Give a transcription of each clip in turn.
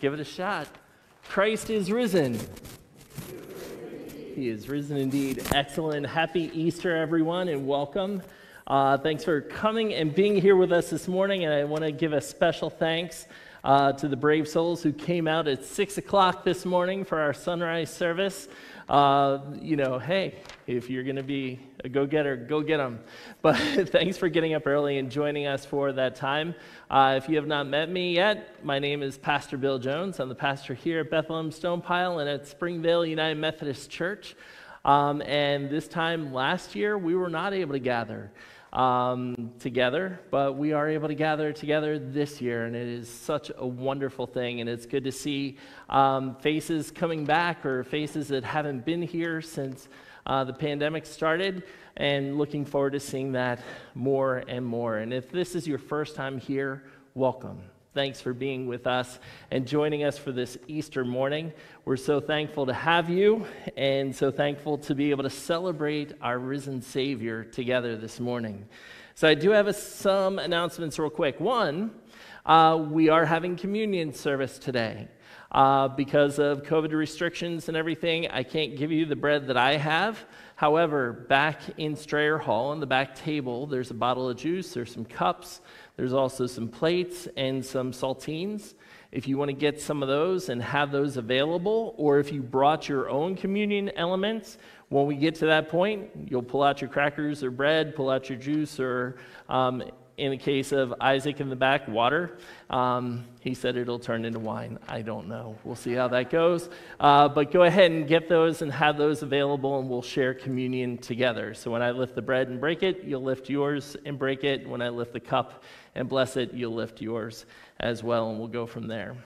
Give it a shot. Christ is risen. He is risen indeed. Excellent. Happy Easter, everyone, and welcome. Uh, thanks for coming and being here with us this morning. And I want to give a special thanks uh, to the brave souls who came out at 6 o'clock this morning for our sunrise service. Uh, you know, hey, if you're going to be a go getter, go get them. But thanks for getting up early and joining us for that time. Uh, if you have not met me yet, my name is Pastor Bill Jones. I'm the pastor here at Bethlehem Stonepile and at Springvale United Methodist Church. Um, and this time last year, we were not able to gather um, together, but we are able to gather together this year, and it is such a wonderful thing. And it's good to see um, faces coming back or faces that haven't been here since uh, the pandemic started, and looking forward to seeing that more and more. And if this is your first time here, welcome. Thanks for being with us and joining us for this Easter morning. We're so thankful to have you and so thankful to be able to celebrate our risen Savior together this morning. So, I do have a, some announcements real quick. One, uh, we are having communion service today. Uh, because of COVID restrictions and everything, I can't give you the bread that I have. However, back in Strayer Hall on the back table, there's a bottle of juice, there's some cups, there's also some plates and some saltines. If you want to get some of those and have those available, or if you brought your own communion elements, when we get to that point, you'll pull out your crackers or bread, pull out your juice, or um, in the case of Isaac in the back, water. Um, he said it'll turn into wine. I don't know. We'll see how that goes. Uh, but go ahead and get those and have those available, and we'll share communion together. So when I lift the bread and break it, you'll lift yours and break it. When I lift the cup and bless it, you'll lift yours as well, and we'll go from there.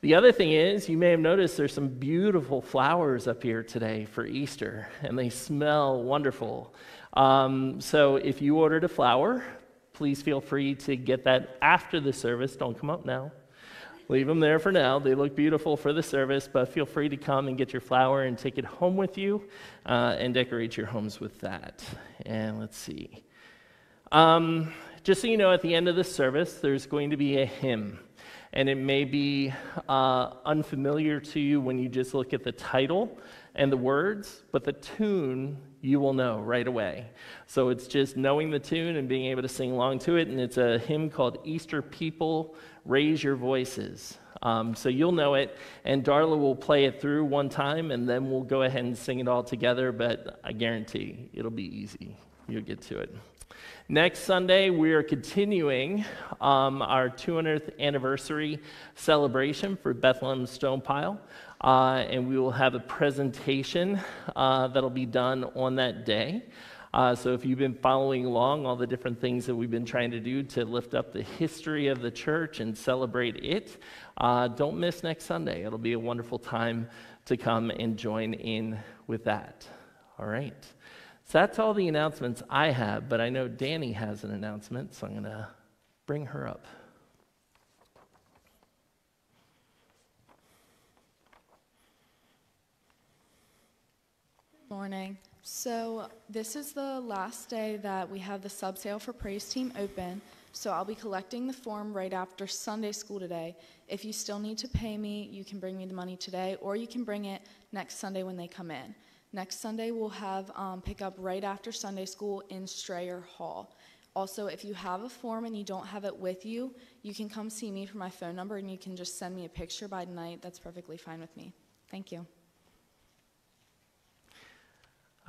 The other thing is, you may have noticed there's some beautiful flowers up here today for Easter, and they smell wonderful. Um, so if you ordered a flower, please feel free to get that after the service. Don't come up now. Leave them there for now. They look beautiful for the service, but feel free to come and get your flower and take it home with you uh, and decorate your homes with that. And let's see. Um, just so you know, at the end of the service, there's going to be a hymn. And it may be uh, unfamiliar to you when you just look at the title and the words, but the tune you will know right away. So it's just knowing the tune and being able to sing along to it. And it's a hymn called Easter People, Raise Your Voices. Um, so you'll know it, and Darla will play it through one time, and then we'll go ahead and sing it all together. But I guarantee it'll be easy. You'll get to it. Next Sunday, we are continuing um, our 200th anniversary celebration for Bethlehem Stonepile. Uh, and we will have a presentation uh, that'll be done on that day. Uh, so, if you've been following along all the different things that we've been trying to do to lift up the history of the church and celebrate it, uh, don't miss next Sunday. It'll be a wonderful time to come and join in with that. All right. So, that's all the announcements I have, but I know Danny has an announcement, so I'm going to bring her up. Morning. So this is the last day that we have the sub sale for Praise Team open. So I'll be collecting the form right after Sunday school today. If you still need to pay me, you can bring me the money today, or you can bring it next Sunday when they come in. Next Sunday we'll have um, pick up right after Sunday school in Strayer Hall. Also, if you have a form and you don't have it with you, you can come see me for my phone number and you can just send me a picture by tonight. That's perfectly fine with me. Thank you.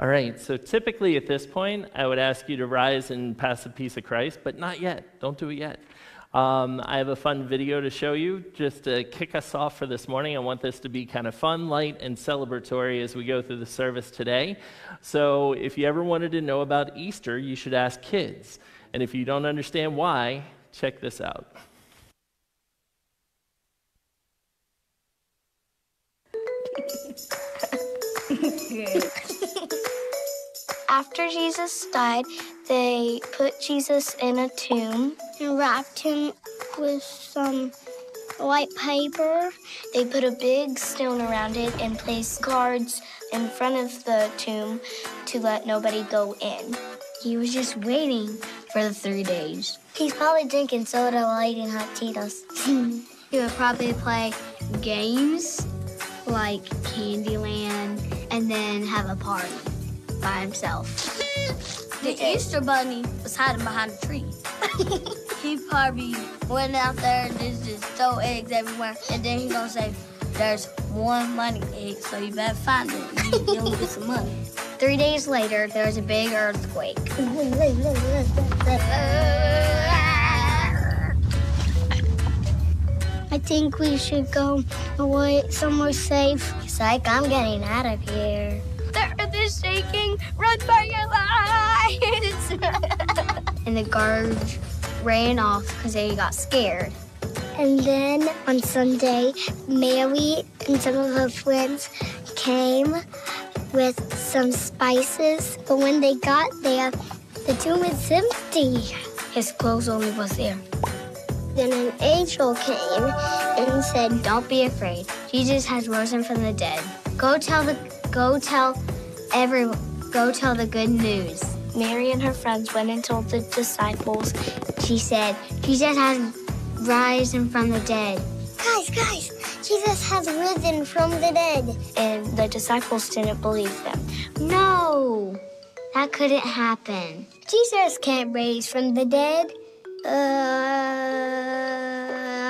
All right, so typically at this point, I would ask you to rise and pass the peace of Christ, but not yet. Don't do it yet. Um, I have a fun video to show you just to kick us off for this morning. I want this to be kind of fun, light, and celebratory as we go through the service today. So, if you ever wanted to know about Easter, you should ask kids. And if you don't understand why, check this out. After Jesus died, they put Jesus in a tomb and wrapped him with some white paper. They put a big stone around it and placed guards in front of the tomb to let nobody go in. He was just waiting for the three days. He's probably drinking soda while eating hot Cheetos. he would probably play games like Candyland and then have a party by himself. The Easter Bunny was hiding behind a tree. he probably went out there and just throw eggs everywhere, and then he gonna say, "There's one money egg, so you better find it. You, you'll get some money." Three days later, there was a big earthquake. I think we should go away somewhere safe. It's like I'm getting out of here. The earth is shaking. Run for your lives. And the guards ran off because they got scared. and then on Sunday, Mary and some of her friends came with some spices. But when they got there, the tomb was empty. His clothes only was there. Then an angel came and said, Don't be afraid. Jesus has risen from the dead. Go tell the go tell everyone go tell the good news. Mary and her friends went and told the disciples. She said, Jesus has risen from the dead. Guys, guys, Jesus has risen from the dead. And the disciples didn't believe them. No, that couldn't happen. Jesus can't raise from the dead. Uh,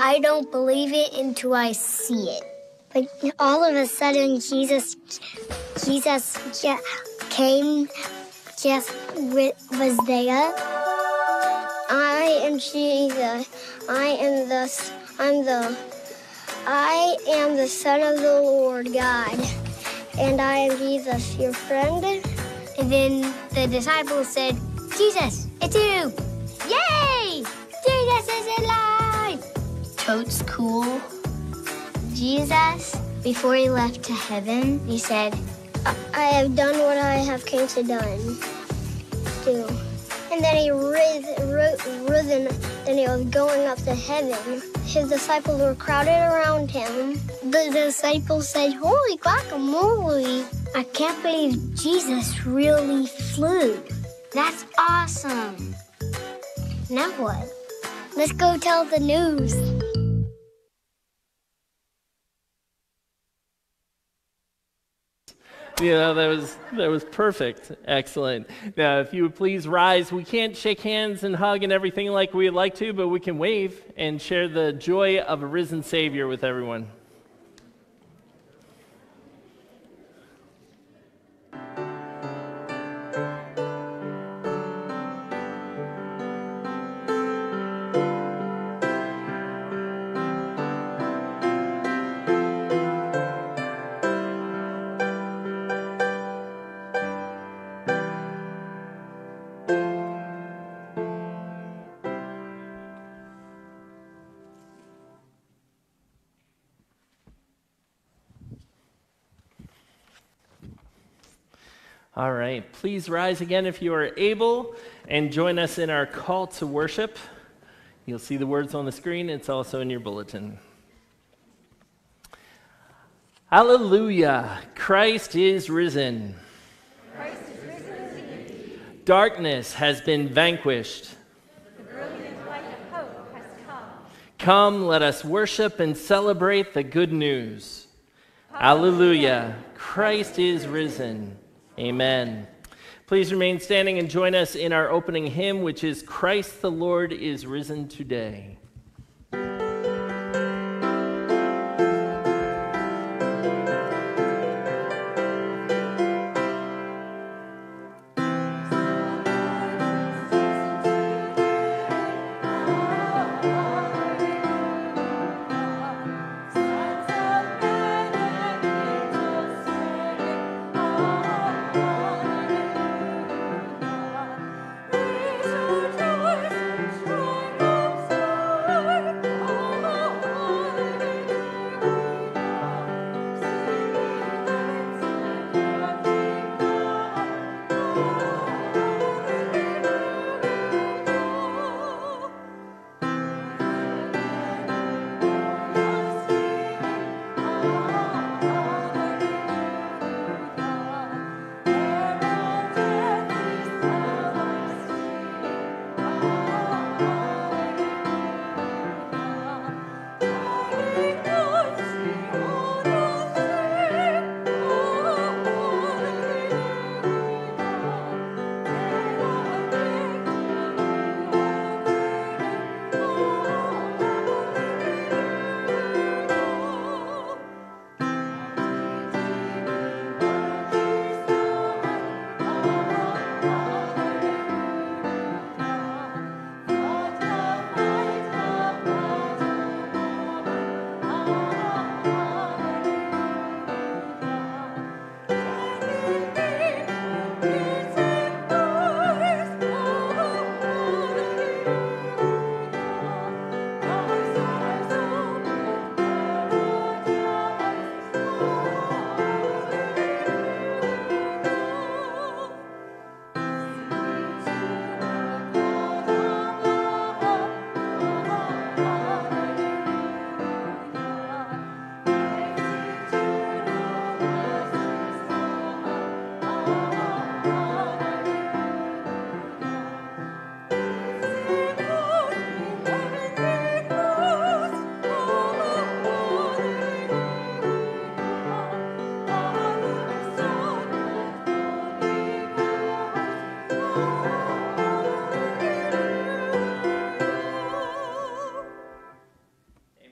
I don't believe it until I see it. But all of a sudden, Jesus, Jesus came, just was there. I am Jesus. I am the, I'm the, I am the Son of the Lord God, and I am Jesus, your friend. and then the disciples said, Jesus, it's you. Yay! Jesus is alive. Totes cool. Jesus, before he left to heaven, he said, I- have done what I have came to done. Do. And then he ris, ri- risen, and he was going up to heaven. His disciples were crowded around him. The disciples said, Holy guacamole! I can't believe Jesus really flew. That's awesome. Now what? Let's go tell the news. You know, that was that was perfect. Excellent. Now, if you would please rise, we can't shake hands and hug and everything like we'd like to, but we can wave and share the joy of a risen Savior with everyone. All right, please rise again if you are able and join us in our call to worship. You'll see the words on the screen, it's also in your bulletin. Hallelujah! Christ is risen. Christ is risen Darkness has been vanquished. The brilliant light of hope has come. Come, let us worship and celebrate the good news. Hallelujah! Christ is risen. Amen. Please remain standing and join us in our opening hymn, which is Christ the Lord is risen today.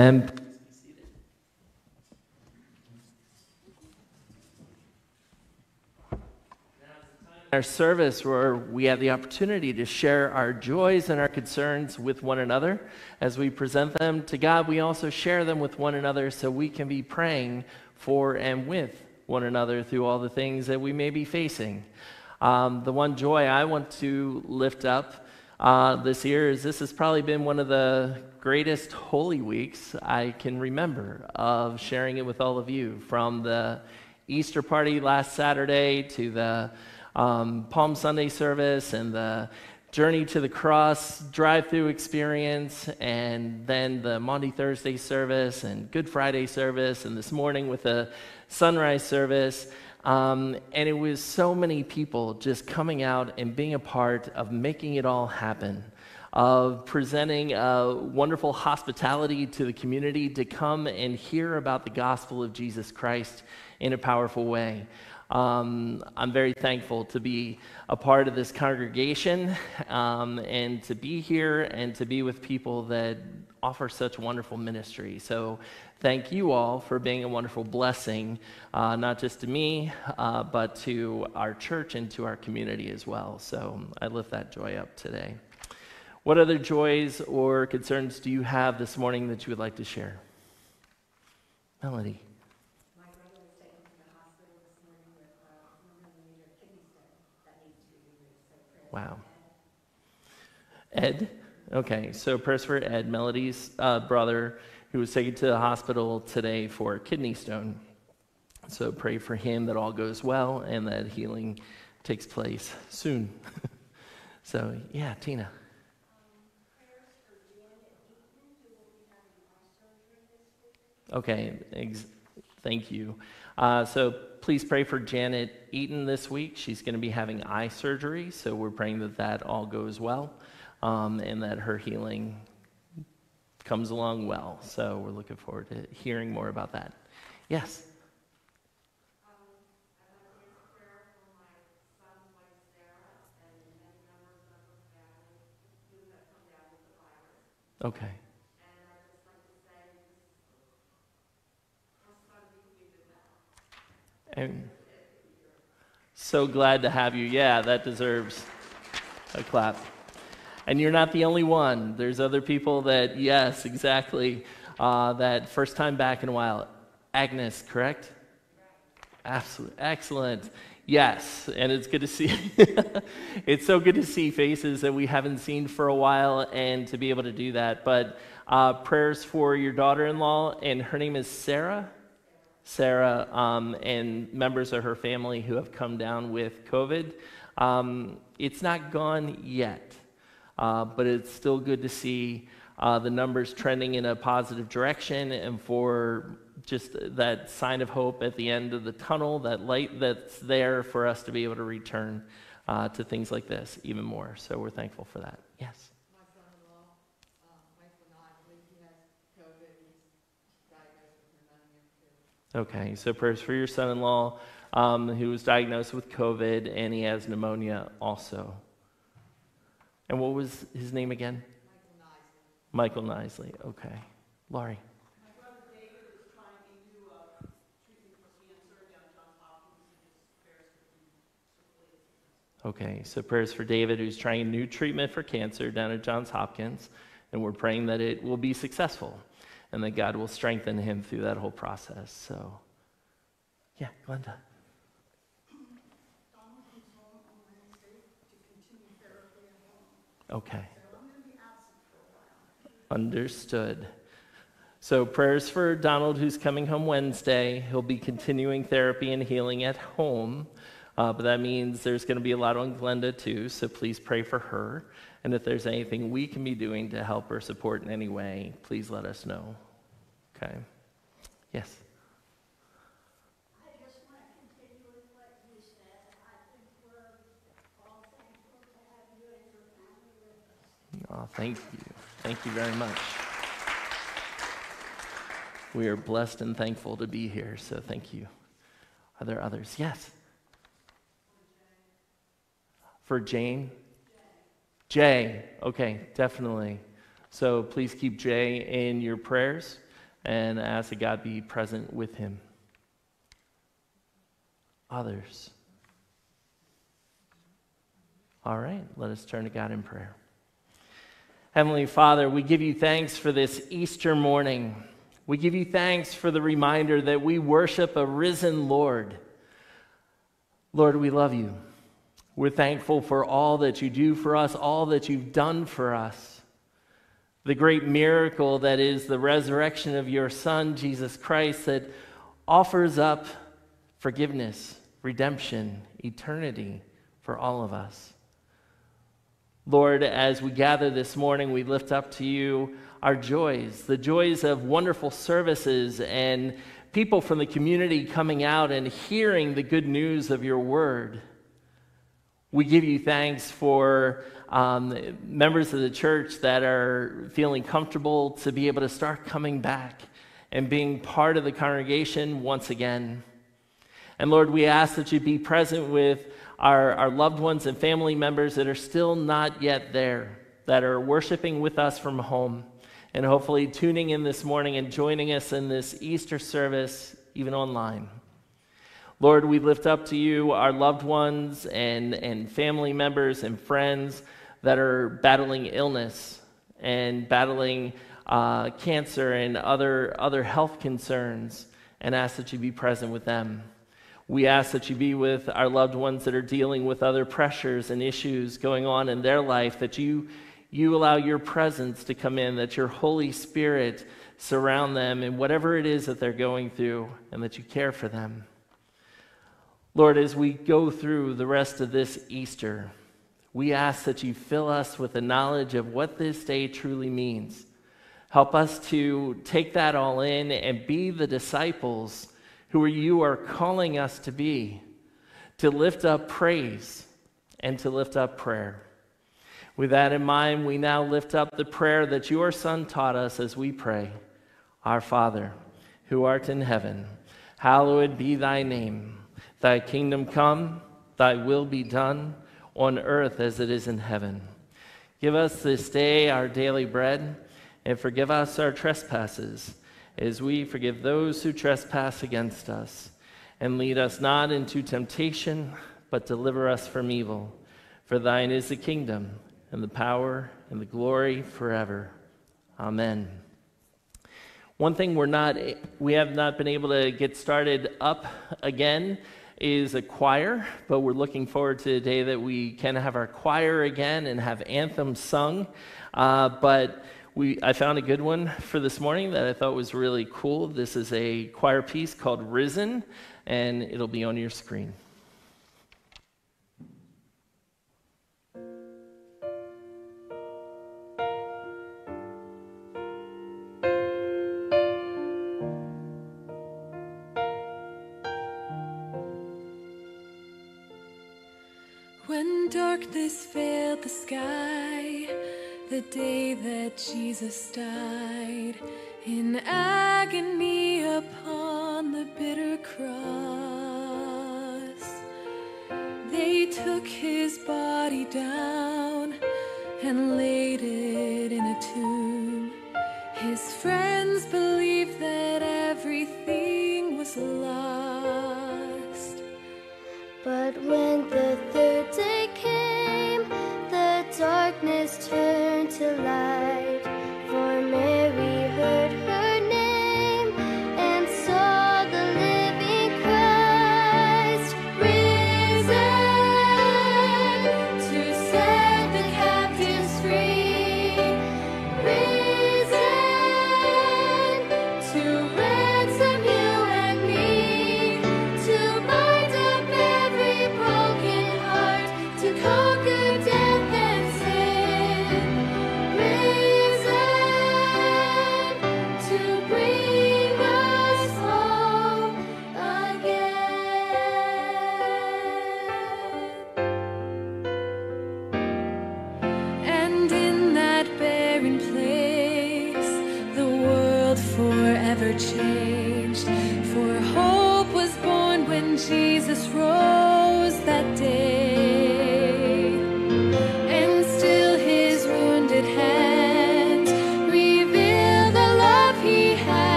And our service where we have the opportunity to share our joys and our concerns with one another. As we present them to God, we also share them with one another so we can be praying for and with one another through all the things that we may be facing. Um, the one joy I want to lift up uh, this year is this has probably been one of the greatest Holy Weeks I can remember of sharing it with all of you from the Easter party last Saturday to the um, Palm Sunday service and the Journey to the Cross drive through experience, and then the Maundy Thursday service, and Good Friday service, and this morning with the sunrise service. Um, and it was so many people just coming out and being a part of making it all happen, of presenting a wonderful hospitality to the community to come and hear about the gospel of Jesus Christ in a powerful way. Um, I'm very thankful to be a part of this congregation um, and to be here and to be with people that offer such wonderful ministry. So, thank you all for being a wonderful blessing, uh, not just to me, uh, but to our church and to our community as well. So, I lift that joy up today. What other joys or concerns do you have this morning that you would like to share? Melody. Wow. Ed? Okay, so prayers for Ed, Melody's uh, brother, who was taken to the hospital today for kidney stone. So pray for him that all goes well and that healing takes place soon. so, yeah, Tina. Okay, ex- thank you. Uh, so please pray for Janet Eaton this week. She's going to be having eye surgery, so we're praying that that all goes well um, and that her healing comes along well. So we're looking forward to hearing more about that. Yes. Okay. And so glad to have you. Yeah, that deserves a clap. And you're not the only one. There's other people that, yes, exactly, uh, that first time back in a while. Agnes, correct? Absolutely. Excellent. Yes, and it's good to see. it's so good to see faces that we haven't seen for a while and to be able to do that. But uh, prayers for your daughter in law, and her name is Sarah. Sarah um, and members of her family who have come down with COVID. Um, it's not gone yet, uh, but it's still good to see uh, the numbers trending in a positive direction and for just that sign of hope at the end of the tunnel, that light that's there for us to be able to return uh, to things like this even more. So we're thankful for that. Yes. Okay, so prayers for your son in law um, who was diagnosed with COVID and he has pneumonia also. And what was his name again? Michael Nisley. Michael Nisley. Okay. Laurie. Okay, so prayers for David, who's trying a new treatment for cancer down at Johns Hopkins, and we're praying that it will be successful and that God will strengthen him through that whole process. So, yeah, Glenda. Okay. Understood. So, prayers for Donald, who's coming home Wednesday. He'll be continuing therapy and healing at home, uh, but that means there's going to be a lot on Glenda too, so please pray for her. And if there's anything we can be doing to help or support in any way, please let us know. Okay. Yes. Oh, thank you. Thank you very much. We are blessed and thankful to be here, so thank you. Are there others? Yes. For Jane? Jay. Okay, definitely. So please keep Jay in your prayers. and ask that God be present with him. Others. All right, let us turn to God in prayer. Heavenly Father, we give you thanks for this Easter morning. We give you thanks for the reminder that we worship a risen Lord. Lord, we love you. We're thankful for all that you do for us, all that you've done for us. The great miracle that is the resurrection of your Son, Jesus Christ, that offers up forgiveness, redemption, eternity for all of us. Lord, as we gather this morning, we lift up to you our joys, the joys of wonderful services and people from the community coming out and hearing the good news of your word. We give you thanks for um, members of the church that are feeling comfortable to be able to start coming back and being part of the congregation once again. And Lord, we ask that you be present with our, our loved ones and family members that are still not yet there, that are worshiping with us from home, and hopefully tuning in this morning and joining us in this Easter service, even online. Lord, we lift up to you our loved ones and, and family members and friends that are battling illness and battling uh, cancer and other, other health concerns, and ask that you be present with them. We ask that you be with our loved ones that are dealing with other pressures and issues going on in their life, that you, you allow your presence to come in, that your Holy Spirit surround them in whatever it is that they're going through, and that you care for them. Lord, as we go through the rest of this Easter, we ask that you fill us with the knowledge of what this day truly means. Help us to take that all in and be the disciples who you are calling us to be, to lift up praise and to lift up prayer. With that in mind, we now lift up the prayer that your Son taught us as we pray Our Father, who art in heaven, hallowed be thy name. Thy kingdom come, thy will be done, on earth as it is in heaven. Give us this day our daily bread, and forgive us our trespasses as we forgive those who trespass against us. And lead us not into temptation, but deliver us from evil. For thine is the kingdom, and the power, and the glory forever. Amen. One thing we're not, we have not been able to get started up again is a choir, but we're looking forward to the day that we can have our choir again and have anthems sung. Uh, but we, I found a good one for this morning that I thought was really cool. This is a choir piece called Risen, and it'll be on your screen. When darkness veiled the sky the day that Jesus died in agony upon the bitter cross. They took his body down and laid it in a tomb. His friends believed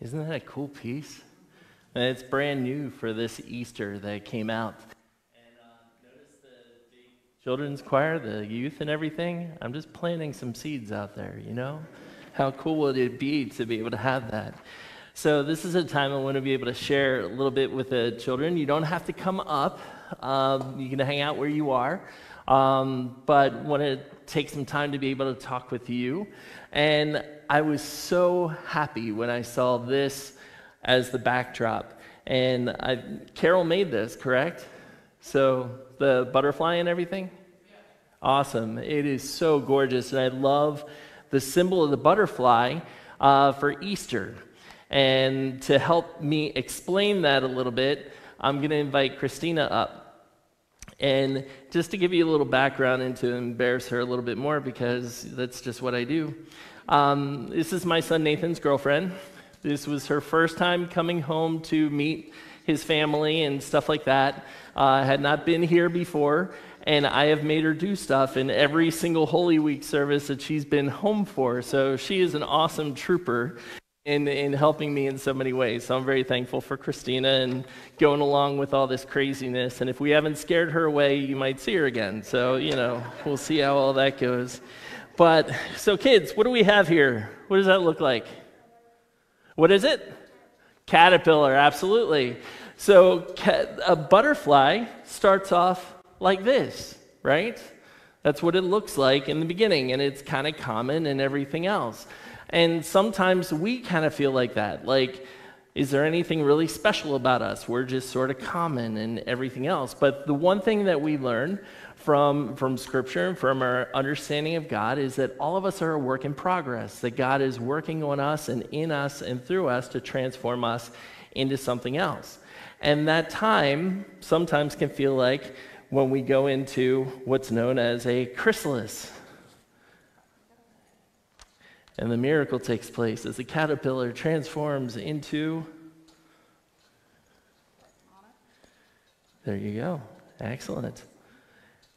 Isn't that a cool piece? And it's brand new for this Easter that came out. And uh, notice the big children's choir, the youth and everything. I'm just planting some seeds out there, you know? How cool would it be to be able to have that? So, this is a time I want to be able to share a little bit with the children. You don't have to come up, um, you can hang out where you are. Um, but want to take some time to be able to talk with you. And I was so happy when I saw this as the backdrop. And I, Carol made this, correct? So the butterfly and everything? Awesome. It is so gorgeous. And I love the symbol of the butterfly uh, for Easter. And to help me explain that a little bit, I'm going to invite Christina up. And just to give you a little background and to embarrass her a little bit more, because that's just what I do. Um, this is my son Nathan's girlfriend. This was her first time coming home to meet his family and stuff like that. Uh, had not been here before, and I have made her do stuff in every single Holy Week service that she's been home for. So she is an awesome trooper in, in helping me in so many ways. So I'm very thankful for Christina and going along with all this craziness. And if we haven't scared her away, you might see her again. So, you know, we'll see how all that goes. But, so kids, what do we have here? What does that look like? What is it? Caterpillar, absolutely. So, a butterfly starts off like this, right? That's what it looks like in the beginning, and it's kind of common and everything else. And sometimes we kind of feel like that. Like, is there anything really special about us? We're just sort of common and everything else. But the one thing that we learn from, from Scripture and from our understanding of God is that all of us are a work in progress, that God is working on us and in us and through us to transform us into something else. And that time sometimes can feel like when we go into what's known as a chrysalis. And the miracle takes place as the caterpillar transforms into. There you go. Excellent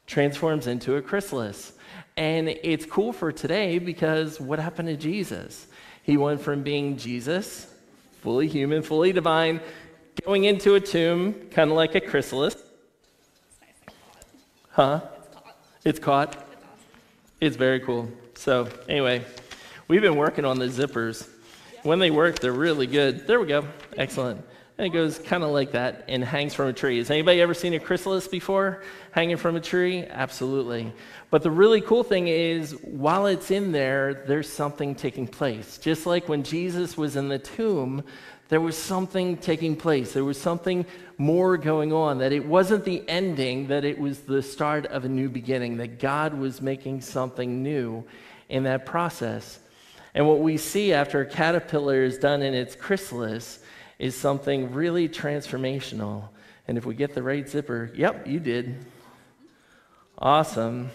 transforms into a chrysalis. And it's cool for today because what happened to Jesus? He went from being Jesus, fully human, fully divine, going into a tomb, kind of like a chrysalis. Huh? It's caught. It's very cool. So, anyway, we've been working on the zippers. When they work, they're really good. There we go. Excellent. And it goes kind of like that and hangs from a tree. Has anybody ever seen a chrysalis before hanging from a tree? Absolutely. But the really cool thing is, while it's in there, there's something taking place. Just like when Jesus was in the tomb, there was something taking place. There was something more going on, that it wasn't the ending, that it was the start of a new beginning, that God was making something new in that process. And what we see after a caterpillar is done in its chrysalis is something really transformational. And if we get the right zipper, yep, you did. Awesome.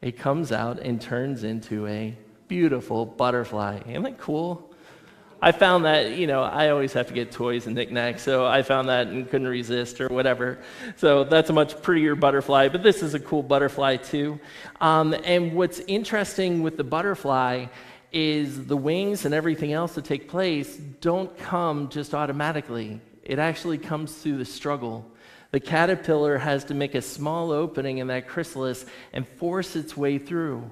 It comes out and turns into a beautiful butterfly. Isn't that cool? I found that, you know, I always have to get toys and knickknacks, so I found that and couldn't resist or whatever. So that's a much prettier butterfly, but this is a cool butterfly too. Um, and what's interesting with the butterfly is the wings and everything else that take place don't come just automatically. It actually comes through the struggle. The caterpillar has to make a small opening in that chrysalis and force its way through.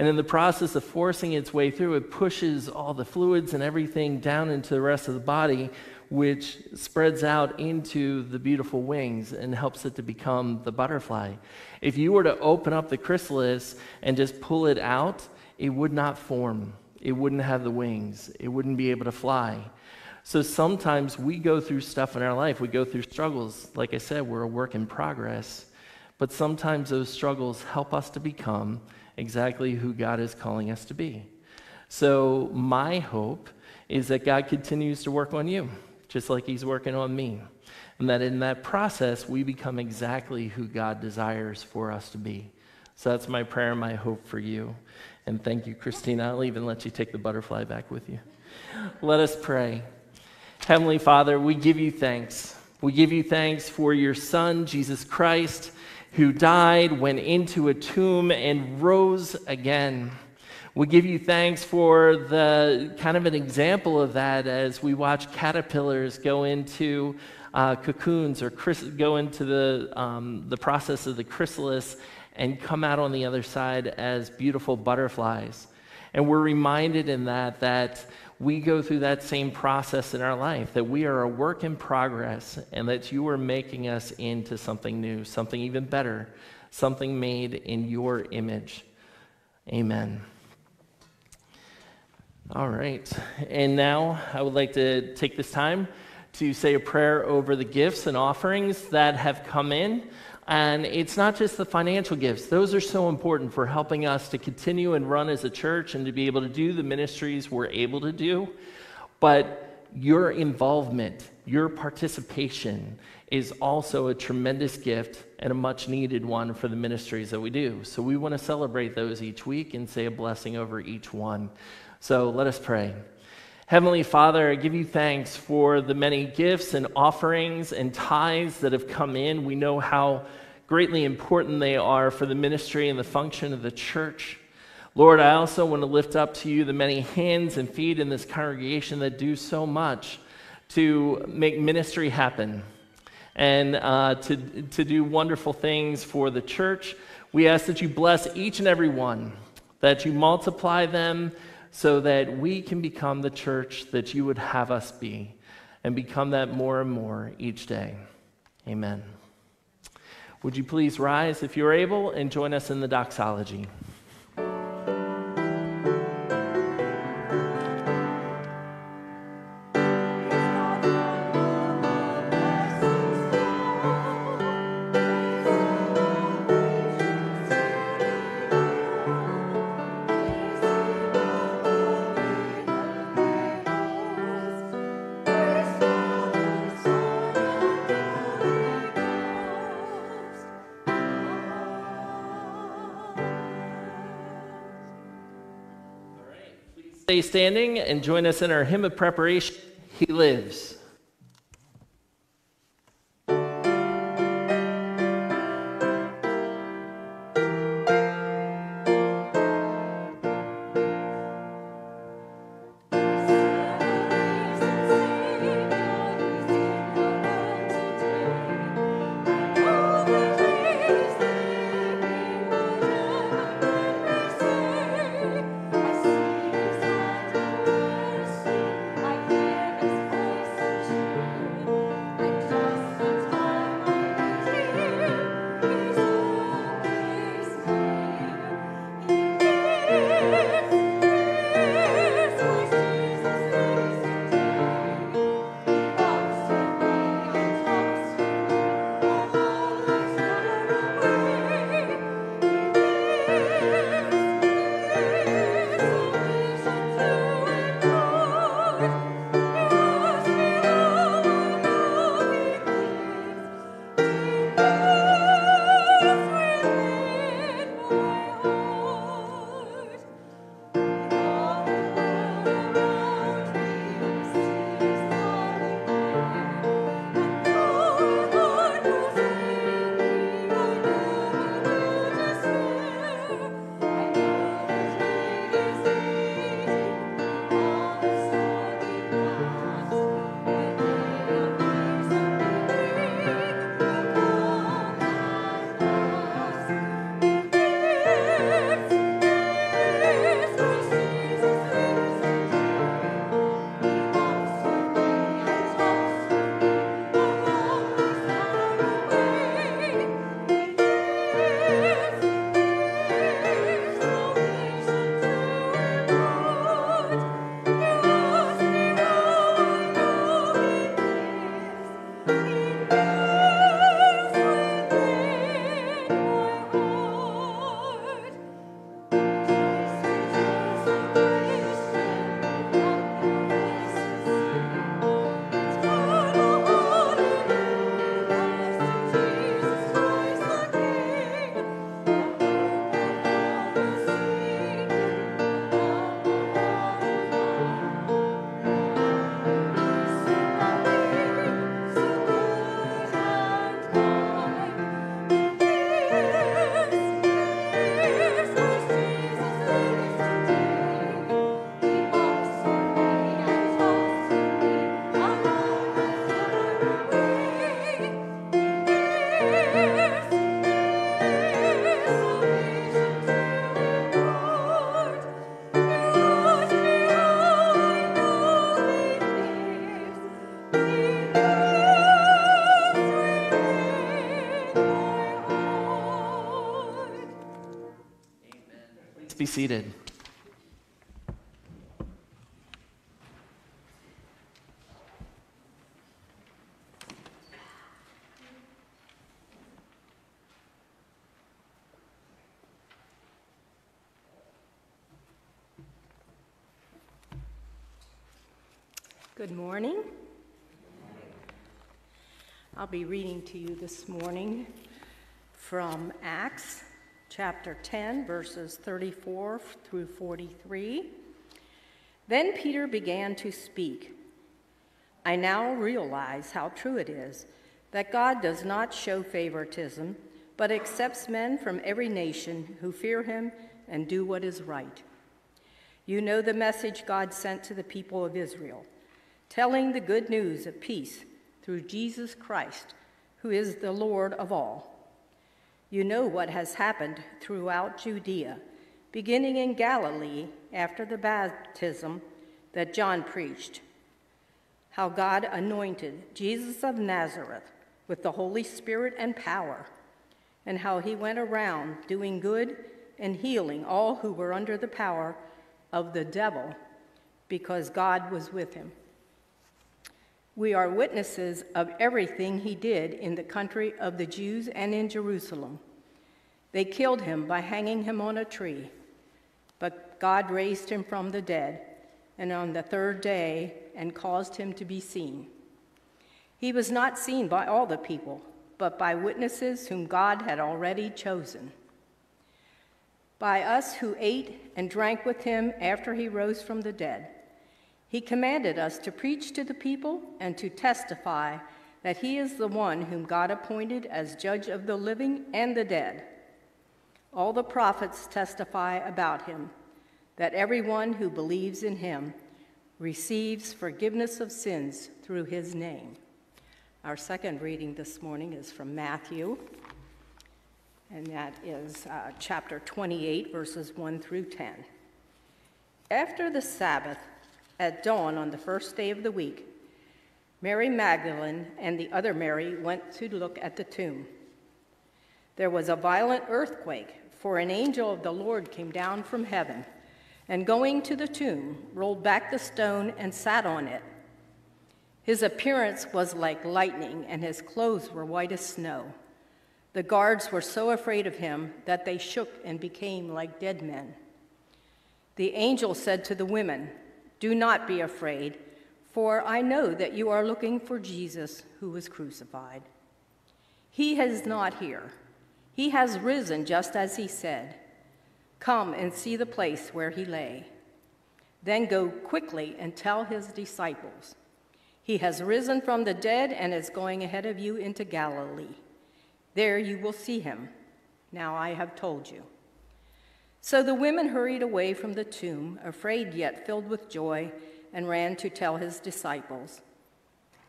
And in the process of forcing its way through, it pushes all the fluids and everything down into the rest of the body, which spreads out into the beautiful wings and helps it to become the butterfly. If you were to open up the chrysalis and just pull it out, it would not form it wouldn't have the wings, it wouldn't be able to fly. So sometimes we go through stuff in our life, we go through struggles. Like I said, we're a work in progress. But sometimes those struggles help us to become exactly who God is calling us to be. So my hope is that God continues to work on you, just like He's working on me. And that in that process, we become exactly who God desires for us to be. So that's my prayer and my hope for you. And thank you, Christina. I'll even let you take the butterfly back with you. Let us pray. Heavenly Father, we give you thanks. We give you thanks for your Son, Jesus Christ, who died, went into a tomb, and rose again. We give you thanks for the kind of an example of that as we watch caterpillars go into uh, cocoons or chris- go into the, um, the process of the chrysalis and come out on the other side as beautiful butterflies. And we're reminded in that that we go through that same process in our life, that we are a work in progress, and that you are making us into something new, something even better, something made in your image. Amen. All right. And now I would like to take this time to say a prayer over the gifts and offerings that have come in. And it's not just the financial gifts, those are so important for helping us to continue and run as a church and to be able to do the ministries we're able to do. But your involvement, your participation is also a tremendous gift and a much needed one for the ministries that we do. So we want to celebrate those each week and say a blessing over each one. So let us pray. Heavenly Father, I give you thanks for the many gifts and offerings and tithes that have come in. We know how greatly important they are for the ministry and the function of the church. Lord, I also want to lift up to you the many hands and feet in this congregation that do so much to make ministry happen and uh, to, to do wonderful things for the church. We ask that you bless each and every one, that you multiply them so that we can become the church that you would have us be and become that more and more each day. Amen. Would you please rise if you're able and join us in the doxology? Standing and join us in our hymn of preparation, He Lives. Seated. Good morning. I'll be reading to you this morning from Acts chapter 10, verses 34 through 43. Then Peter began to speak. I now realize how true it is that God does not show favoritism, but accepts men from every nation who fear him and do what is right. You know the message God sent to the people of Israel telling the good news of peace through Jesus Christ, who is the Lord of all. You know what has happened throughout Judea, beginning in Galilee after the baptism that John preached, how God anointed Jesus of Nazareth with the Holy Spirit and power, and how he went around doing good and healing all who were under the power of the devil, because God was with him. We are witnesses of everything he did in the country of the Jews and in Jerusalem. They killed him by hanging him on a tree, but God raised him from the dead, and on the third day, and caused him to be seen. He was not seen by all the people, but by witnesses whom God had already chosen. By us who ate and drank with him after he rose from the dead he commanded us to preach to the people and to testify that he is the one whom God appointed as judge of the living and the dead. All the prophets testify about him, that everyone who believes in him receives forgiveness of sins through his name. Our second reading this morning is from Matthew, and that is uh, chapter 28, verses 1 through 10. After the Sabbath, at dawn on the first day of the week, Mary Magdalene and the other Mary went to look at the tomb. There was a violent earthquake, for an angel of the Lord came down from heaven, and going to the tomb, rolled back the stone and sat on it. His appearance was like lightning, and his clothes were white as snow. The guards were so afraid of him that they shook and became like dead men. The angel said to the women, do not be afraid, for I know that you are looking for Jesus who was crucified. He is not here. He has risen just as he said. Come and see the place where he lay. Then go quickly and tell his disciples. He has risen from the dead and is going ahead of you into Galilee. There you will see him. Now I have told you. So the women hurried away from the tomb, afraid yet filled with joy, and ran to tell his disciples.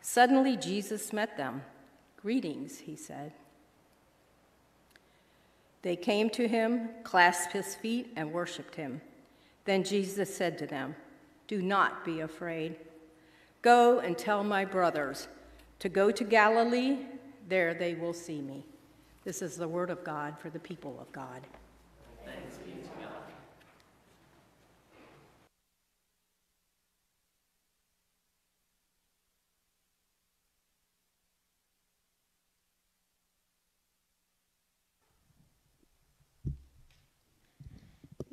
Suddenly Jesus met them. Greetings, he said. They came to him, clasped his feet, and worshiped him. Then Jesus said to them, Do not be afraid. Go and tell my brothers to go to Galilee. There they will see me. This is the word of God for the people of God. Thanks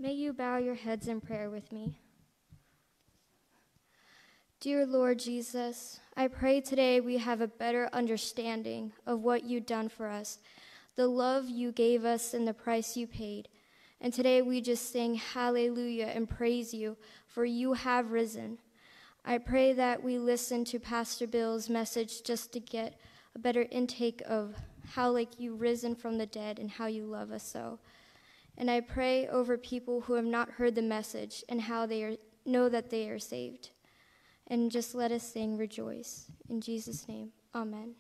May you bow your heads in prayer with me. Dear Lord Jesus, I pray today we have a better understanding of what you've done for us, the love you gave us, and the price you paid. And today we just sing hallelujah and praise you, for you have risen. I pray that we listen to Pastor Bill's message just to get a better intake of how like you risen from the dead and how you love us so. And I pray over people who have not heard the message and how they are, know that they are saved. And just let us sing rejoice. In Jesus' name, amen.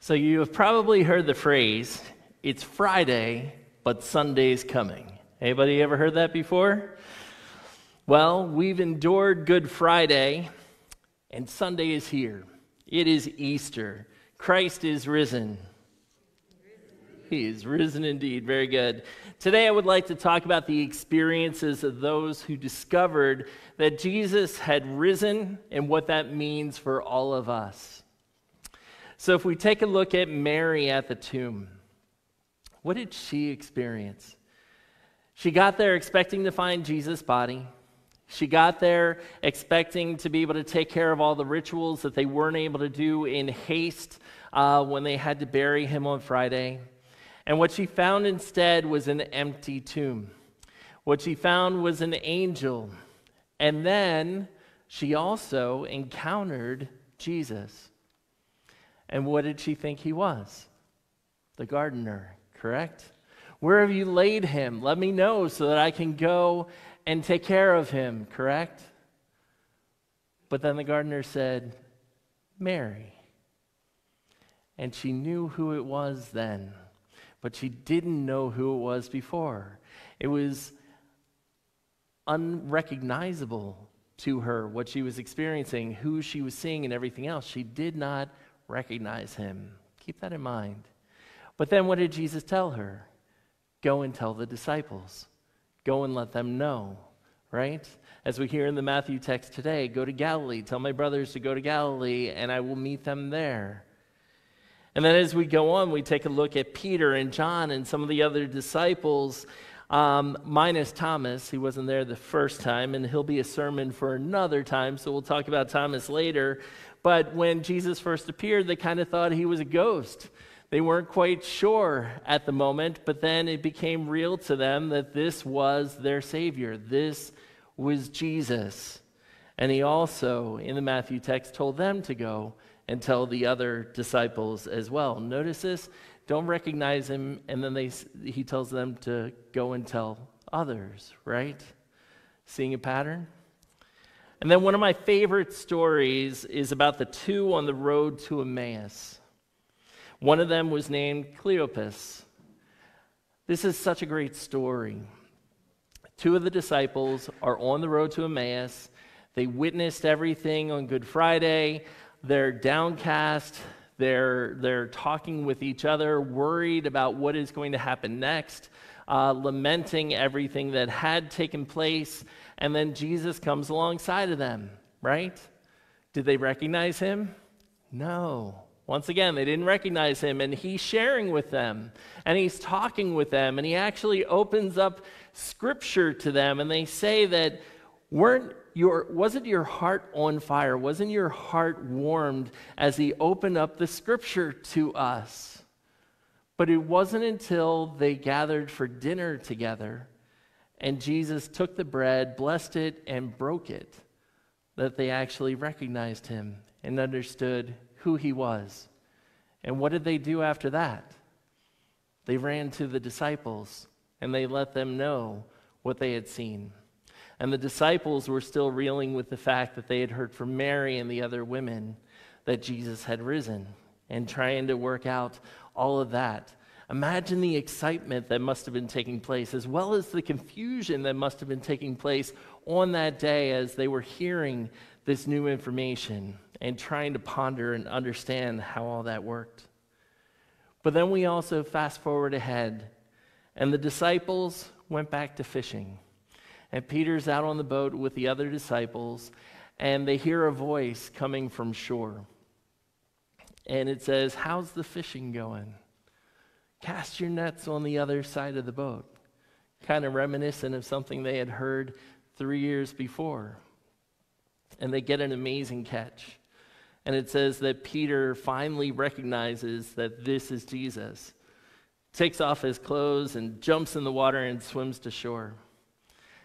So you have probably heard the phrase, it's Friday, but Sunday's coming. Anybody ever heard that before? Well, we've endured Good Friday, and Sunday is here. It is Easter. Christ is risen. He is risen indeed. Very good. Today, I would like to talk about the experiences of those who discovered that Jesus had risen and what that means for all of us. So, if we take a look at Mary at the tomb, what did she experience? She got there expecting to find Jesus' body. She got there expecting to be able to take care of all the rituals that they weren't able to do in haste uh, when they had to bury him on Friday. And what she found instead was an empty tomb. What she found was an angel. And then she also encountered Jesus. And what did she think he was? The gardener, correct? Where have you laid him? Let me know so that I can go and take care of him, correct? But then the gardener said, Mary. And she knew who it was then, but she didn't know who it was before. It was unrecognizable to her what she was experiencing, who she was seeing, and everything else. She did not recognize him. Keep that in mind. But then what did Jesus tell her? Go and tell the disciples. Go and let them know, right? As we hear in the Matthew text today, go to Galilee. Tell my brothers to go to Galilee, and I will meet them there. And then as we go on, we take a look at Peter and John and some of the other disciples, um, minus Thomas. He wasn't there the first time, and he'll be a sermon for another time, so we'll talk about Thomas later. But when Jesus first appeared, they kind of thought he was a ghost. They weren't quite sure at the moment, but then it became real to them that this was their Savior. This was Jesus. And he also, in the Matthew text, told them to go and tell the other disciples as well. Notice this don't recognize him, and then they, he tells them to go and tell others, right? Seeing a pattern? And then one of my favorite stories is about the two on the road to Emmaus. One of them was named Cleopas. This is such a great story. Two of the disciples are on the road to Emmaus. They witnessed everything on Good Friday. They're downcast. They're, they're talking with each other, worried about what is going to happen next, uh, lamenting everything that had taken place. And then Jesus comes alongside of them, right? Did they recognize him? No. Once again, they didn't recognize him, and he's sharing with them, and he's talking with them, and he actually opens up scripture to them, and they say that weren't your, wasn't your heart on fire? Wasn't your heart warmed as he opened up the scripture to us? But it wasn't until they gathered for dinner together and Jesus took the bread, blessed it, and broke it that they actually recognized him and understood who he was. And what did they do after that? They ran to the disciples and they let them know what they had seen. And the disciples were still reeling with the fact that they had heard from Mary and the other women that Jesus had risen and trying to work out all of that. Imagine the excitement that must have been taking place, as well as the confusion that must have been taking place on that day as they were hearing this new information and trying to ponder and understand how all that worked. But then we also fast forward ahead, and the disciples went back to fishing. And Peter's out on the boat with the other disciples, and they hear a voice coming from shore. And it says, How's the fishing going? Cast your nets on the other side of the boat. Kind of reminiscent of something they had heard three years before. And they get an amazing catch. And it says that Peter finally recognizes that this is Jesus, takes off his clothes and jumps in the water and swims to shore.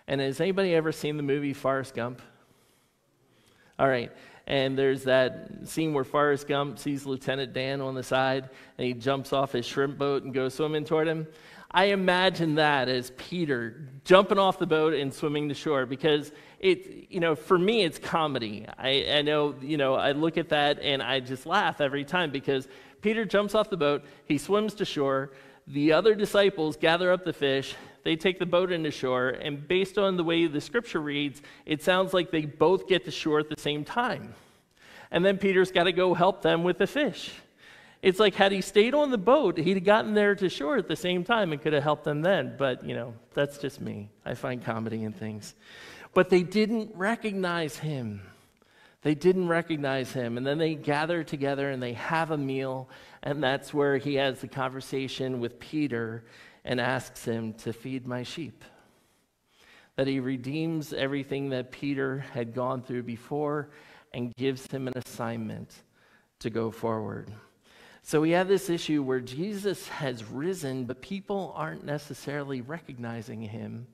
And has anybody ever seen the movie Forrest Gump? All right. And there's that scene where Forrest Gump sees Lieutenant Dan on the side and he jumps off his shrimp boat and goes swimming toward him. I imagine that as Peter jumping off the boat and swimming to shore because it, you know, for me, it's comedy. I, I know, you know, I look at that and I just laugh every time because Peter jumps off the boat, he swims to shore, the other disciples gather up the fish, they take the boat into shore, and based on the way the scripture reads, it sounds like they both get to shore at the same time. And then Peter's got to go help them with the fish. It's like had he stayed on the boat, he'd have gotten there to shore at the same time and could have helped them then. But, you know, that's just me. I find comedy in things. But they didn't recognize him. They didn't recognize him. And then they gather together and they have a meal. And that's where he has the conversation with Peter and asks him to feed my sheep. That he redeems everything that Peter had gone through before and gives him an assignment to go forward. So we have this issue where Jesus has risen, but people aren't necessarily recognizing him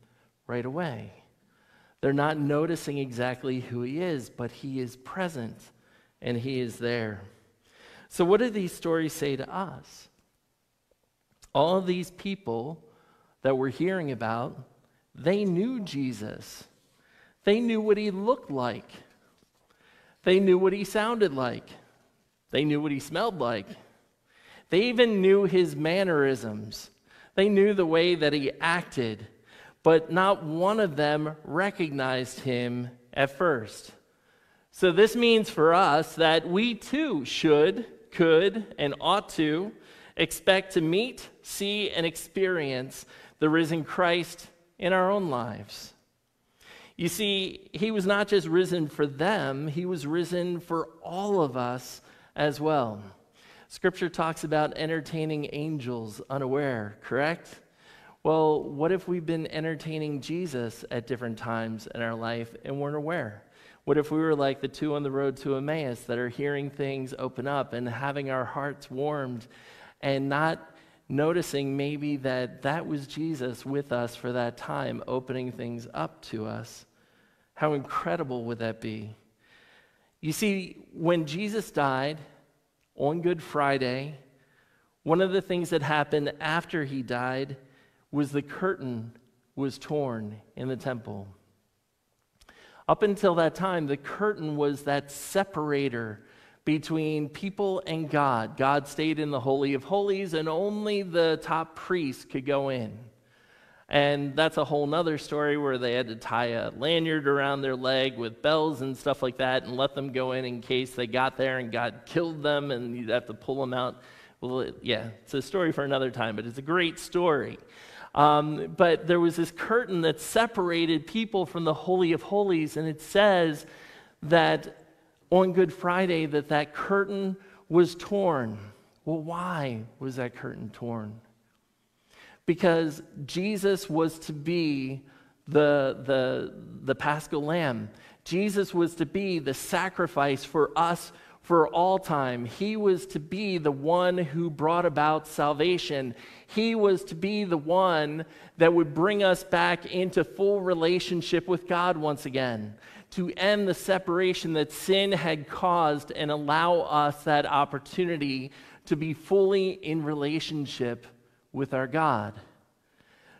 right away. They're not noticing exactly who he is, but he is present and he is there. So, what do these stories say to us? All these people that we're hearing about, they knew Jesus. They knew what he looked like. They knew what he sounded like. They knew what he smelled like. They even knew his mannerisms. They knew the way that he acted, but not one of them recognized him at first. So, this means for us that we too should, could, and ought to expect to meet, see, and experience the risen Christ in our own lives. You see, he was not just risen for them, he was risen for all of us as well. Scripture talks about entertaining angels unaware, correct? Well, what if we've been entertaining Jesus at different times in our life and weren't aware? What if we were like the two on the road to Emmaus that are hearing things open up and having our hearts warmed and not noticing maybe that that was Jesus with us for that time, opening things up to us? How incredible would that be? You see, when Jesus died, on Good Friday, one of the things that happened after he died was the curtain was torn in the temple. Up until that time, the curtain was that separator between people and God. God stayed in the Holy of Holies, and only the top priest could go in. And that's a whole nother story where they had to tie a lanyard around their leg with bells and stuff like that and let them go in in case they got there and God killed them and you'd have to pull them out. Well, yeah, it's a story for another time, but it's a great story. Um, but there was this curtain that separated people from the Holy of Holies, and it says that on Good Friday that that curtain was torn. Well, why was that curtain torn? Because Jesus was to be the, the, the paschal lamb. Jesus was to be the sacrifice for us for all time. He was to be the one who brought about salvation. He was to be the one that would bring us back into full relationship with God once again, to end the separation that sin had caused and allow us that opportunity to be fully in relationship with our God.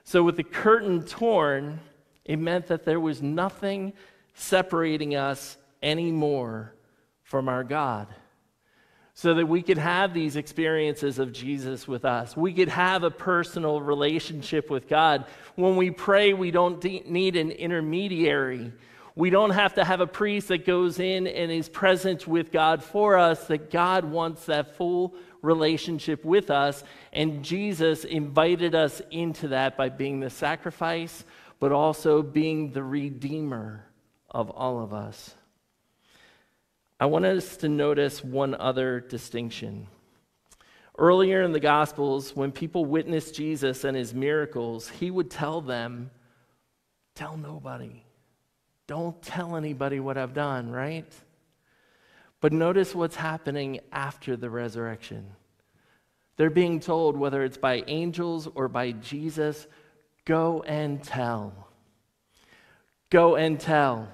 So, with the curtain torn, it meant that there was nothing separating us anymore from our God. So that we could have these experiences of Jesus with us. We could have a personal relationship with God. When we pray, we don't de- need an intermediary. We don't have to have a priest that goes in and is present with God for us, that God wants that full relationship with us. And Jesus invited us into that by being the sacrifice, but also being the redeemer of all of us. I want us to notice one other distinction. Earlier in the Gospels, when people witnessed Jesus and his miracles, he would tell them, Tell nobody. Don't tell anybody what I've done, right? But notice what's happening after the resurrection. They're being told, whether it's by angels or by Jesus, go and tell. Go and tell.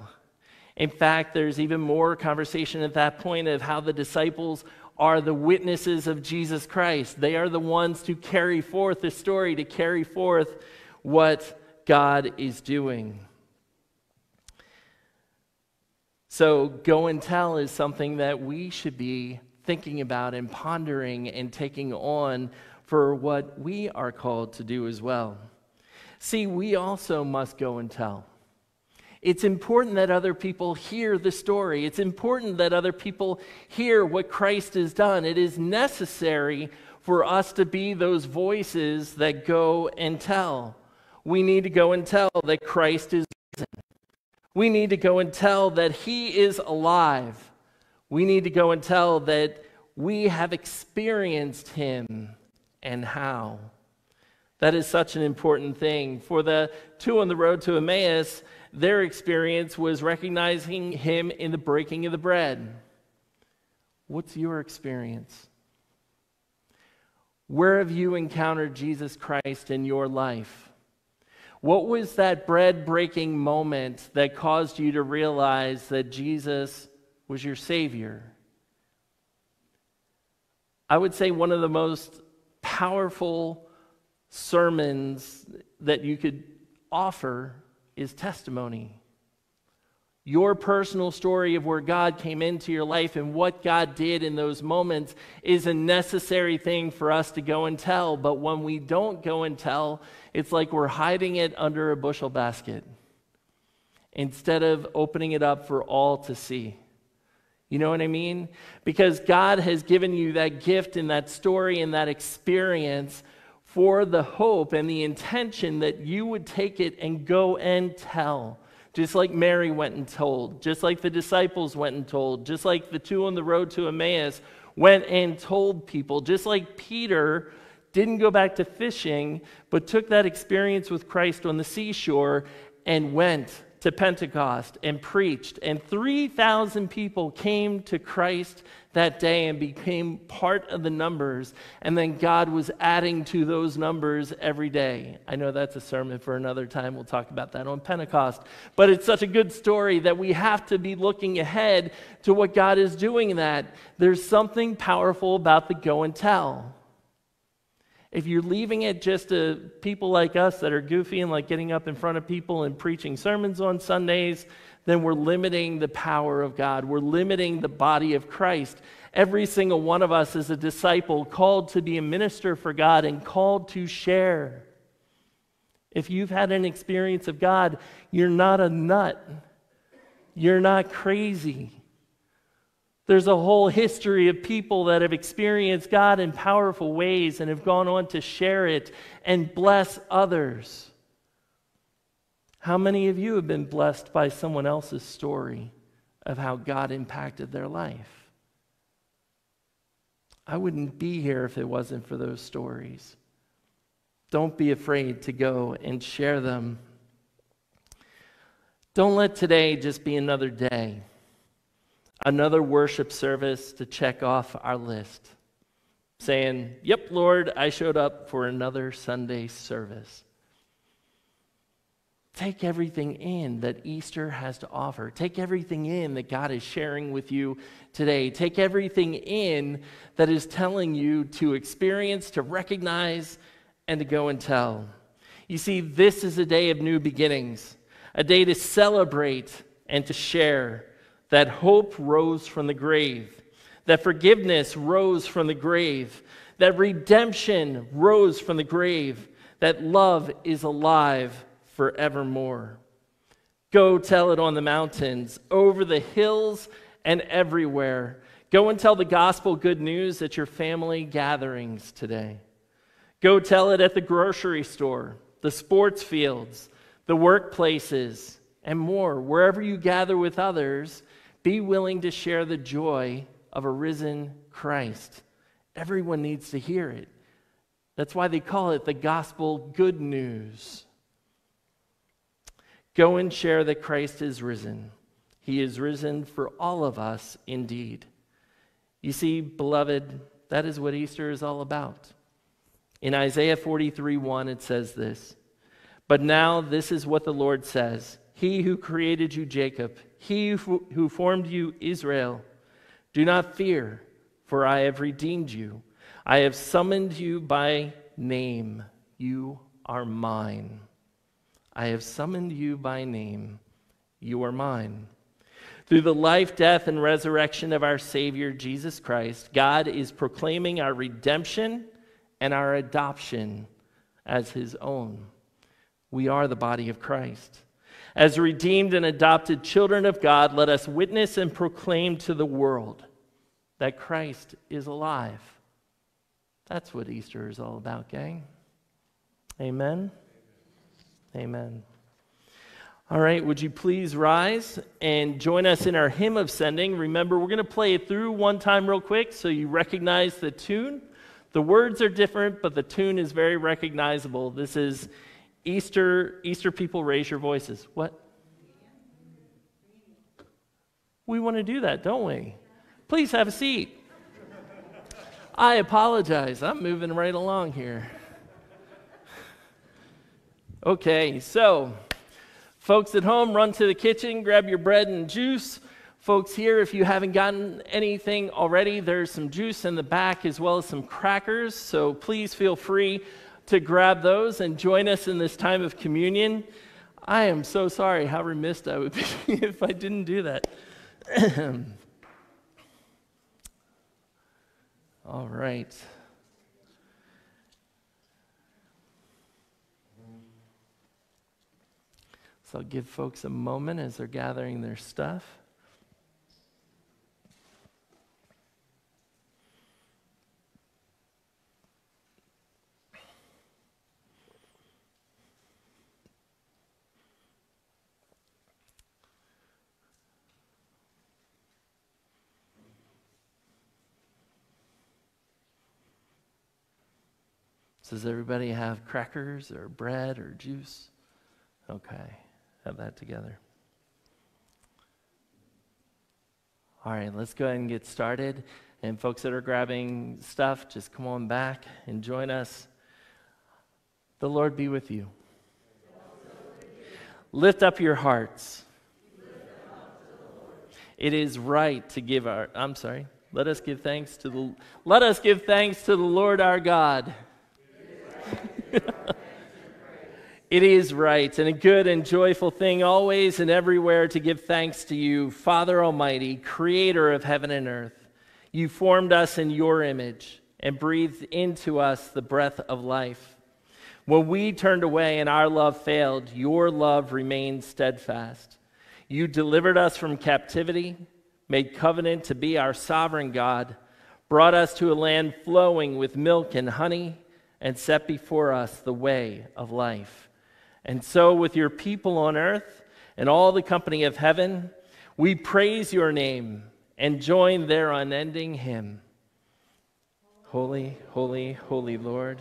In fact, there's even more conversation at that point of how the disciples are the witnesses of Jesus Christ. They are the ones to carry forth the story, to carry forth what God is doing. So, go and tell is something that we should be thinking about and pondering and taking on for what we are called to do as well. See, we also must go and tell. It's important that other people hear the story. It's important that other people hear what Christ has done. It is necessary for us to be those voices that go and tell. We need to go and tell that Christ is. We need to go and tell that He is alive. We need to go and tell that we have experienced Him and how. That is such an important thing. For the two on the road to Emmaus, their experience was recognizing him in the breaking of the bread. What's your experience? Where have you encountered Jesus Christ in your life? What was that bread breaking moment that caused you to realize that Jesus was your Savior? I would say one of the most powerful sermons that you could offer is testimony. Your personal story of where God came into your life and what God did in those moments is a necessary thing for us to go and tell. But when we don't go and tell, it's like we're hiding it under a bushel basket instead of opening it up for all to see. You know what I mean? Because God has given you that gift and that story and that experience for the hope and the intention that you would take it and go and tell. Just like Mary went and told, just like the disciples went and told, just like the two on the road to Emmaus went and told people, just like Peter didn't go back to fishing, but took that experience with Christ on the seashore and went to Pentecost and preached, and 3,000 people came to Christ that day and became part of the numbers. And then God was adding to those numbers every day. I know that's a sermon for another time. We'll talk about that on Pentecost. But it's such a good story that we have to be looking ahead to what God is doing in that. There's something powerful about the go and tell. If you're leaving it just to people like us that are goofy and like getting up in front of people and preaching sermons on Sundays, then we're limiting the power of God. We're limiting the body of Christ. Every single one of us is a disciple called to be a minister for God and called to share. If you've had an experience of God, you're not a nut. You're not crazy. There's a whole history of people that have experienced God in powerful ways and have gone on to share it and bless others. How many of you have been blessed by someone else's story of how God impacted their life? I wouldn't be here if it wasn't for those stories. Don't be afraid to go and share them. Don't let today just be another day another worship service to check off our list, saying, Yep, Lord, I showed up for another Sunday service. Take everything in that Easter has to offer. Take everything in that God is sharing with you today. Take everything in that is telling you to experience, to recognize, and to go and tell. You see, this is a day of new beginnings, a day to celebrate and to share that hope rose from the grave, that forgiveness rose from the grave, that redemption rose from the grave, that love is alive forevermore. Go tell it on the mountains, over the hills, and everywhere. Go and tell the gospel good news at your family gatherings today. Go tell it at the grocery store, the sports fields, the workplaces, and more. Wherever you gather with others, be willing to share the joy of a risen Christ. Everyone needs to hear it. That's why they call it the gospel good news. Go and share that Christ is risen. He is risen for all of us indeed. You see, beloved, that is what Easter is all about. In Isaiah 43 1, it says this But now this is what the Lord says He who created you, Jacob, he who formed you, Israel. Do not fear, for I have redeemed you. I have summoned you by name. You are mine. I have summoned you by name. You are mine. Through the life, death, and resurrection of our Savior, Jesus Christ, God is proclaiming our redemption and our adoption as His own. We are the body of Christ. As redeemed and adopted children of God, let us witness and proclaim to the world that Christ is alive. That's what Easter is all about, gang. Amen. Amen. All right, would you please rise and join us in our hymn of sending? Remember, we're going to play it through one time, real quick, so you recognize the tune. The words are different, but the tune is very recognizable. This is Easter, Easter people, raise your voices. What? We want to do that, don't we? Please have a seat. I apologize. I'm moving right along here. Okay, so folks at home, run to the kitchen, grab your bread and juice. Folks here, if you haven't gotten anything already, there's some juice in the back as well as some crackers. So please feel free to grab those and join us in this time of communion. I am so sorry how remiss I would be if I didn't do that. All right. So I'll give folks a moment as they're gathering their stuff. Does everybody have crackers or bread or juice? Okay have that together. All right, let's go ahead and get started. And folks that are grabbing stuff, just come on back and join us. The Lord be with you. Lift up your hearts. It is right to give our I'm sorry. Let us give thanks to the let us give thanks to the Lord our God. It is right and a good and joyful thing always and everywhere to give thanks to you, Father Almighty, creator of heaven and earth. You formed us in your image and breathed into us the breath of life. When we turned away and our love failed, your love remained steadfast. You delivered us from captivity, made covenant to be our sovereign God, brought us to a land flowing with milk and honey, and set before us the way of life. And so, with your people on earth and all the company of heaven, we praise your name and join their unending hymn. Holy, holy, holy Lord,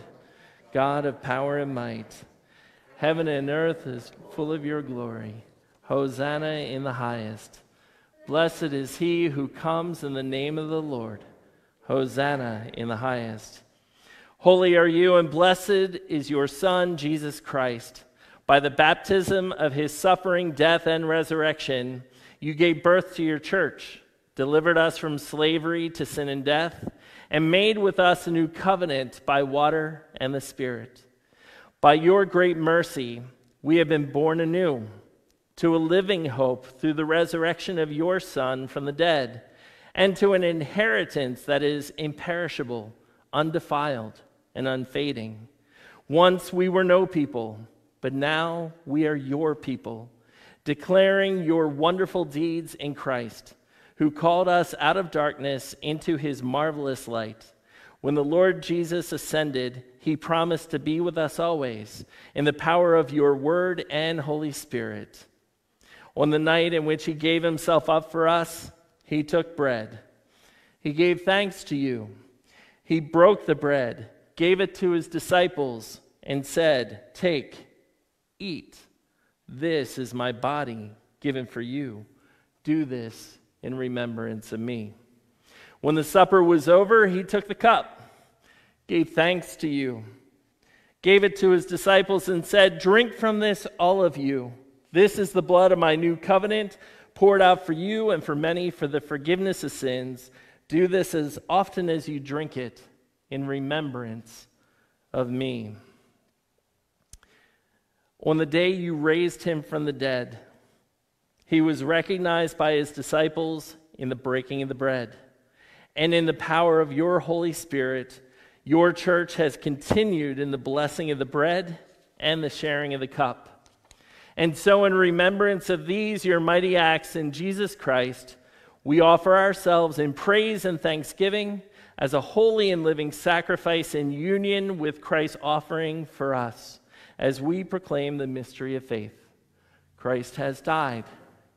God of power and might, heaven and earth is full of your glory. Hosanna in the highest. Blessed is he who comes in the name of the Lord. Hosanna in the highest. Holy are you, and blessed is your Son, Jesus Christ. By the baptism of his suffering, death, and resurrection, you gave birth to your church, delivered us from slavery to sin and death, and made with us a new covenant by water and the Spirit. By your great mercy, we have been born anew to a living hope through the resurrection of your Son from the dead, and to an inheritance that is imperishable, undefiled, and unfading. Once we were no people but now we are your people, declaring your wonderful deeds in Christ, who called us out of darkness into his marvelous light. When the Lord Jesus ascended, he promised to be with us always in the power of your word and Holy Spirit. On the night in which he gave himself up for us, he took bread. He gave thanks to you. He broke the bread, gave it to his disciples, and said, Take Eat. This is my body given for you. Do this in remembrance of me. When the supper was over, he took the cup, gave thanks to you, gave it to his disciples, and said, Drink from this, all of you. This is the blood of my new covenant, poured out for you and for many for the forgiveness of sins. Do this as often as you drink it in remembrance of me. On the day you raised him from the dead, he was recognized by his disciples in the breaking of the bread. And in the power of your Holy Spirit, your church has continued in the blessing of the bread and the sharing of the cup. And so, in remembrance of these, your mighty acts in Jesus Christ, we offer ourselves in praise and thanksgiving as a holy and living sacrifice in union with Christ's offering for us as we proclaim the mystery of faith. Christ has died,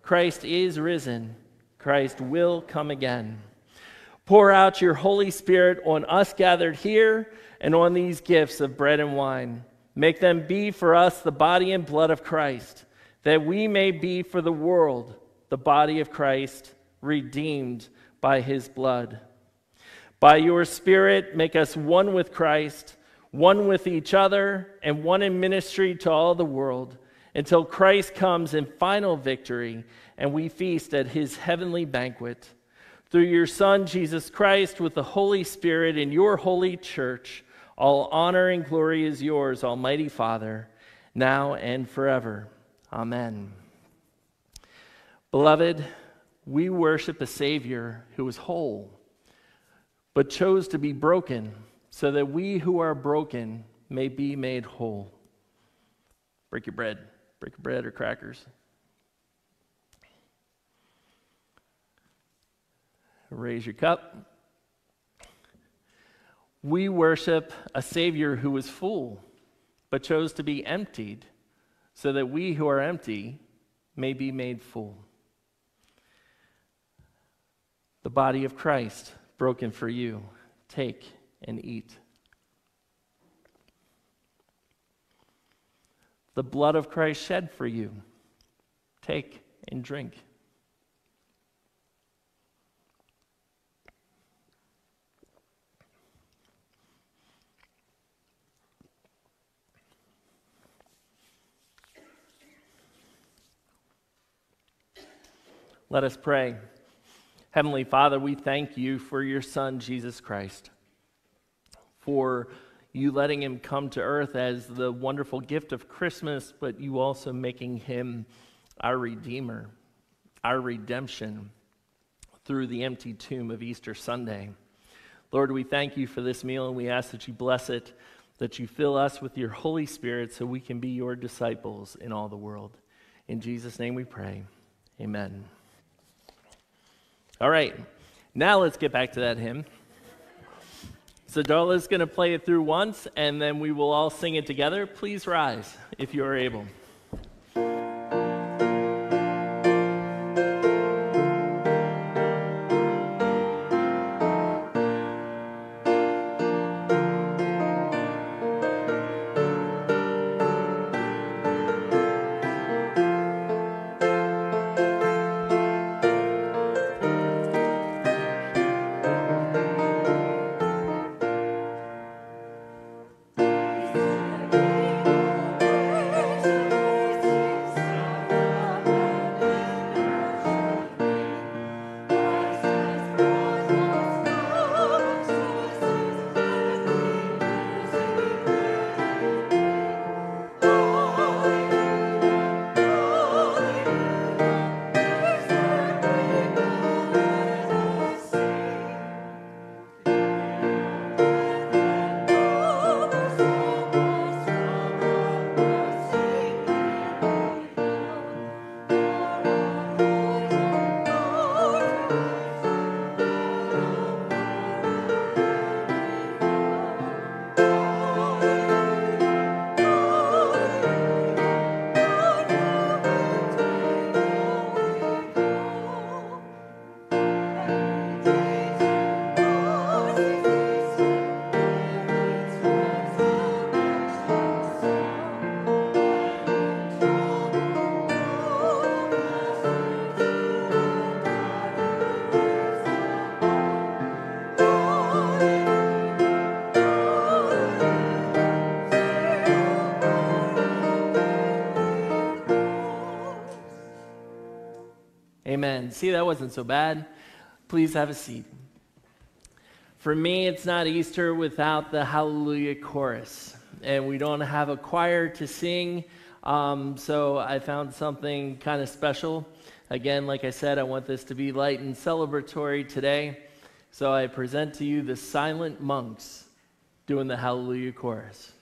Christ is risen, Christ will come again. Pour out your Holy Spirit on us gathered here and on these gifts of bread and wine. Make them be for us the body and blood of Christ, that we may be for the world the body of Christ, redeemed by his blood. By your Spirit, make us one with Christ, one with each other, and one in ministry to all the world, until Christ comes in final victory and we feast at his heavenly banquet. Through your Son, Jesus Christ, with the Holy Spirit in your holy church, all honor and glory is yours, Almighty Father, now and forever. Amen. Beloved, we worship a Savior who is whole, but chose to be broken so that we who are broken may be made whole. Break your bread. Break your bread or crackers. Raise your cup. We worship a Savior who was full, but chose to be emptied, so that we who are empty may be made full. The body of Christ broken for you. Take and eat. The blood of Christ shed for you. Take and drink. Let us pray. Heavenly Father, we thank you for your Son, Jesus Christ, for you letting him come to earth as the wonderful gift of Christmas, but you also making him our Redeemer, our redemption through the empty tomb of Easter Sunday. Lord, we thank you for this meal and we ask that you bless it, that you fill us with your Holy Spirit so we can be your disciples in all the world. In Jesus' name we pray. Amen. All right, now let's get back to that hymn. So Darla's going to play it through once, and then we will all sing it together. Please rise if you are able. See, that wasn't so bad. Please have a seat. For me, it's not Easter without the Hallelujah chorus. And we don't have a choir to sing, um, so I found something kind of special. Again, like I said, I want this to be light and celebratory today. So I present to you the silent monks doing the Hallelujah chorus.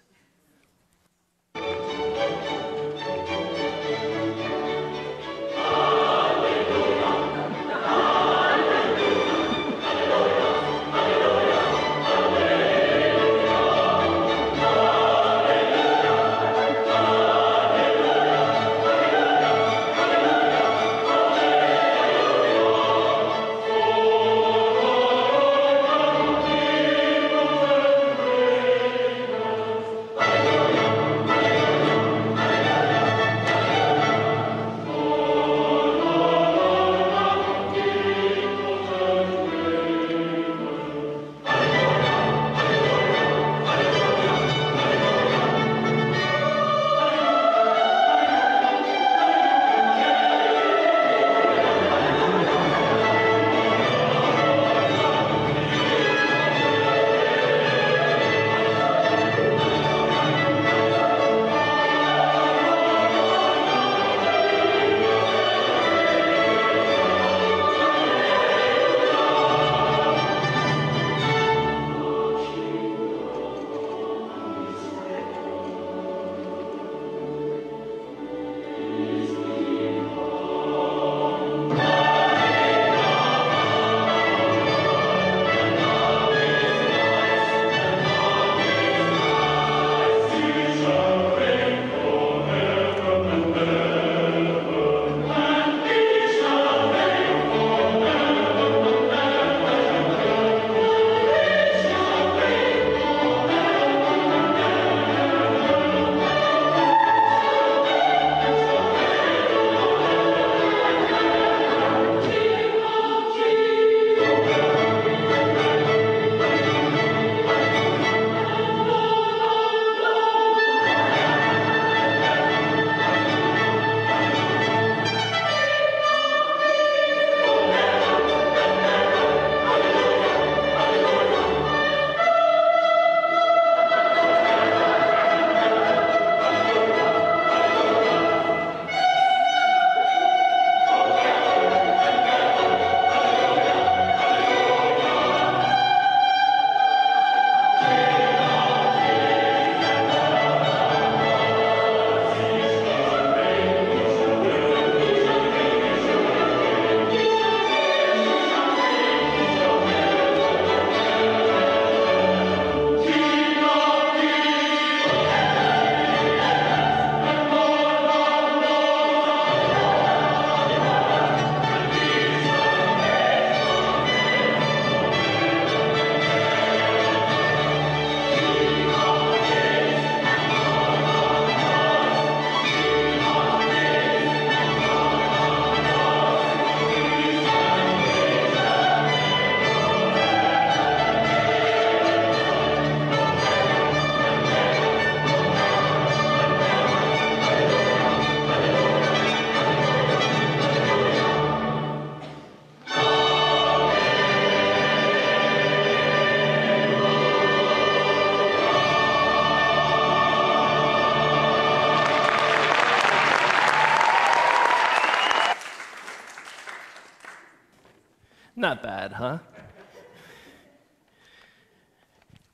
Not bad, huh?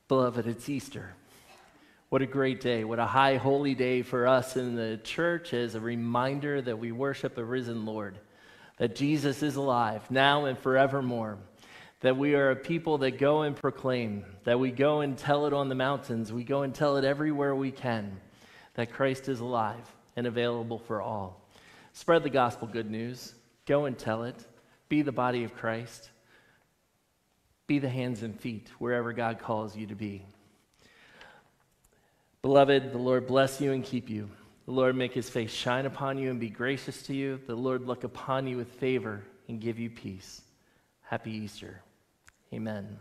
Beloved, it's Easter. What a great day. What a high holy day for us in the church as a reminder that we worship a risen Lord, that Jesus is alive now and forevermore, that we are a people that go and proclaim, that we go and tell it on the mountains, we go and tell it everywhere we can, that Christ is alive and available for all. Spread the gospel good news. Go and tell it. Be the body of Christ. Be the hands and feet wherever God calls you to be. Beloved, the Lord bless you and keep you. The Lord make his face shine upon you and be gracious to you. The Lord look upon you with favor and give you peace. Happy Easter. Amen.